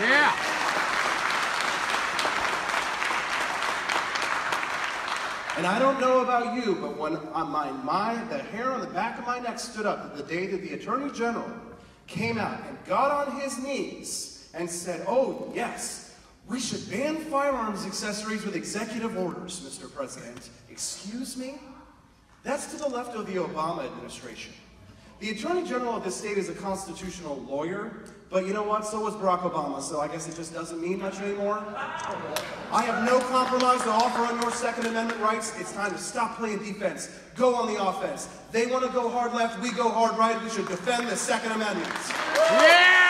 Yeah. And I don't know about you, but when on my, my, the hair on the back of my neck stood up the day that the Attorney General came out and got on his knees and said, oh, yes, we should ban firearms accessories with executive orders, Mr. President. Excuse me? That's to the left of the Obama administration. The Attorney General of this state is a constitutional lawyer, but you know what? So was Barack Obama, so I guess it just doesn't mean much anymore. I have no compromise to offer on your Second Amendment rights. It's time to stop playing defense. Go on the offense. They want to go hard left, we go hard right. We should defend the Second Amendment.